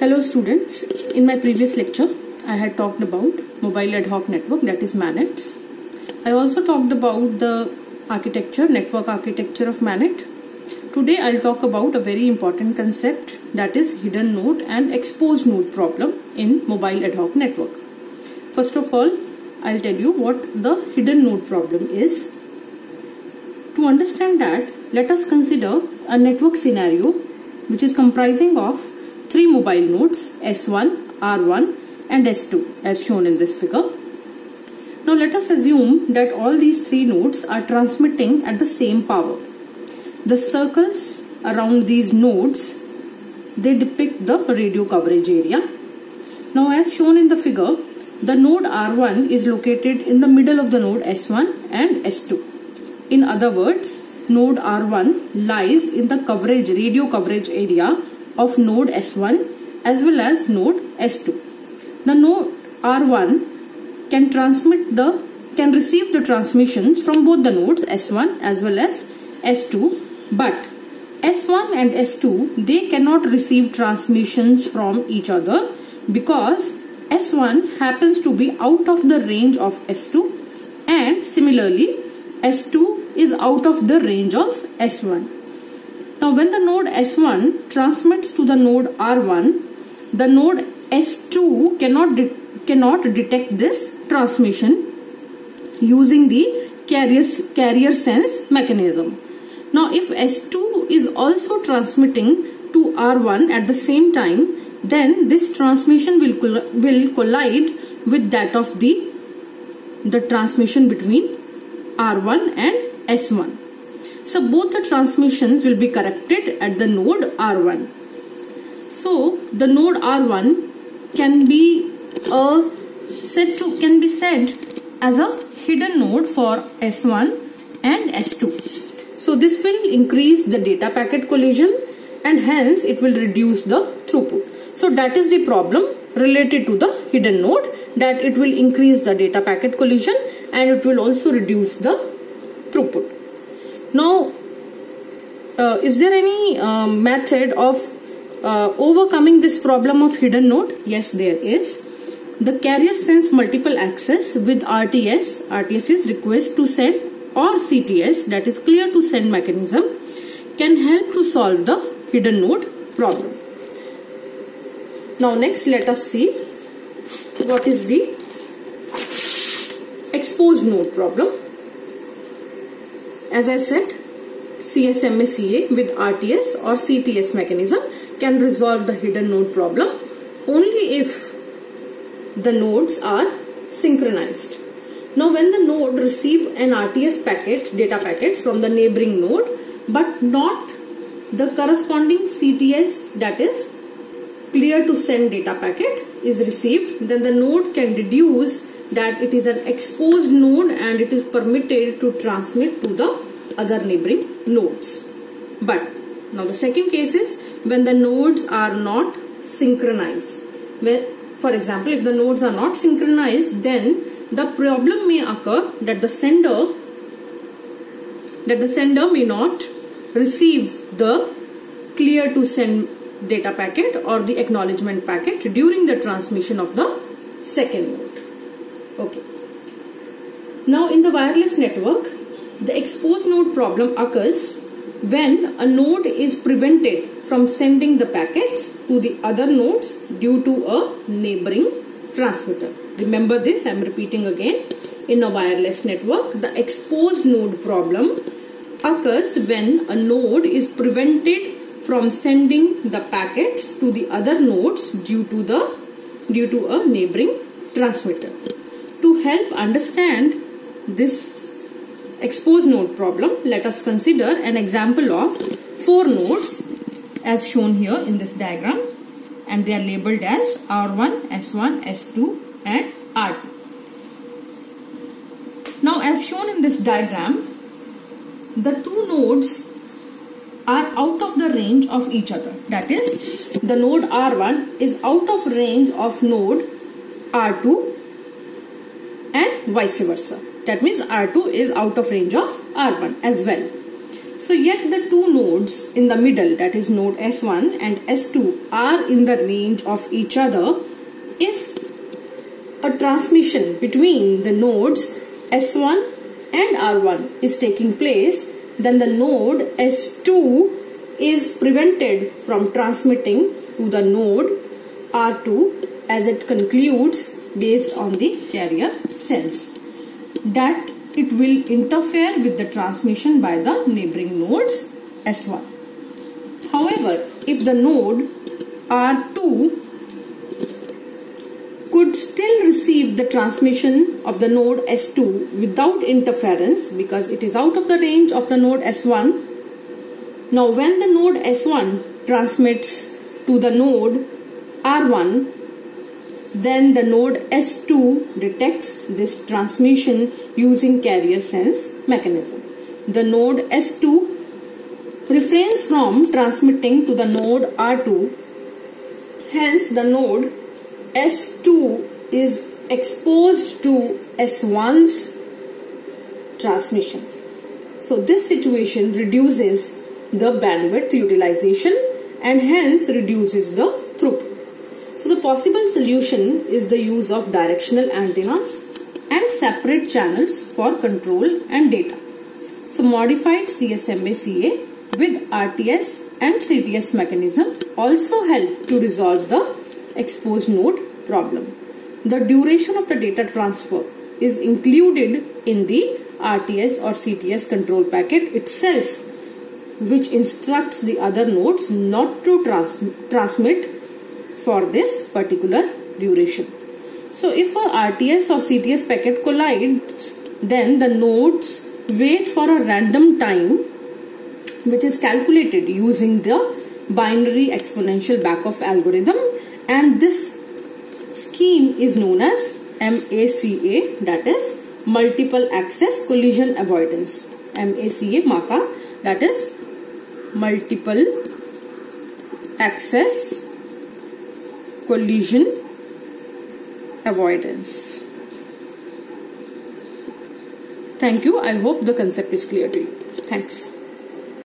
Hello students, in my previous lecture I had talked about mobile ad hoc network that is MANETs. I also talked about the architecture, network architecture of MANET. Today I'll talk about a very important concept that is hidden node and exposed node problem in mobile ad hoc network. First of all, I'll tell you what the hidden node problem is. To understand that, let us consider a network scenario which is comprising of three mobile nodes S1, R1 and S2 as shown in this figure. Now let us assume that all these three nodes are transmitting at the same power. The circles around these nodes they depict the radio coverage area. Now as shown in the figure, the node R1 is located in the middle of the node S1 and S2. In other words, node R1 lies in the coverage radio coverage area of node S1 as well as node S2. The node R1 can transmit the can receive the transmissions from both the nodes S1 as well as S2 but S1 and S2 they cannot receive transmissions from each other because S1 happens to be out of the range of S2 and similarly S2 is out of the range of S1. Now when the node S1 transmits to the node R1, the node S2 cannot, de cannot detect this transmission using the carrier, carrier sense mechanism. Now if S2 is also transmitting to R1 at the same time, then this transmission will, will collide with that of the, the transmission between R1 and S1. So both the transmissions will be corrected at the node R1. So the node R1 can be a said to can be said as a hidden node for S1 and S2. So this will increase the data packet collision and hence it will reduce the throughput. So that is the problem related to the hidden node that it will increase the data packet collision and it will also reduce the throughput. Now, uh, is there any uh, method of uh, overcoming this problem of hidden node? Yes, there is. The carrier sense multiple access with RTS, RTS is request to send or CTS that is clear to send mechanism can help to solve the hidden node problem. Now next let us see what is the exposed node problem. As I said, CSMA with RTS or CTS mechanism can resolve the hidden node problem only if the nodes are synchronized. Now when the node receive an RTS packet, data packet from the neighboring node but not the corresponding CTS that is clear to send data packet is received then the node can deduce that it is an exposed node and it is permitted to transmit to the other neighboring nodes. But now the second case is when the nodes are not synchronized. When, for example, if the nodes are not synchronized, then the problem may occur that the sender that the sender may not receive the clear to send data packet or the acknowledgement packet during the transmission of the second node. Okay. Now in the wireless network, the exposed node problem occurs when a node is prevented from sending the packets to the other nodes due to a neighboring transmitter. Remember this, I am repeating again. In a wireless network, the exposed node problem occurs when a node is prevented from sending the packets to the other nodes due to the due to a neighboring transmitter. To help understand this exposed node problem, let us consider an example of four nodes as shown here in this diagram and they are labeled as R1, S1, S2 and R2. Now as shown in this diagram, the two nodes are out of the range of each other. That is, the node R1 is out of range of node R2 and vice versa. That means R2 is out of range of R1 as well. So yet the two nodes in the middle that is node S1 and S2 are in the range of each other if a transmission between the nodes S1 and R1 is taking place then the node S2 is prevented from transmitting to the node R2 as it concludes based on the carrier sense that it will interfere with the transmission by the neighboring nodes S1. However, if the node R2 could still receive the transmission of the node S2 without interference because it is out of the range of the node S1. Now when the node S1 transmits to the node R1 then the node S2 detects this transmission using carrier sense mechanism. The node S2 refrains from transmitting to the node R2. Hence the node S2 is exposed to S1's transmission. So this situation reduces the bandwidth utilization and hence reduces the throughput. The possible solution is the use of directional antennas and separate channels for control and data. So modified CSMA-CA with RTS and CTS mechanism also help to resolve the exposed node problem. The duration of the data transfer is included in the RTS or CTS control packet itself which instructs the other nodes not to trans transmit for this particular duration. So if a RTS or CTS packet collides, then the nodes wait for a random time which is calculated using the binary exponential backoff algorithm and this scheme is known as MACA that is multiple access collision avoidance MACA MACA that is multiple access collision avoidance. Thank you. I hope the concept is clear to you. Thanks.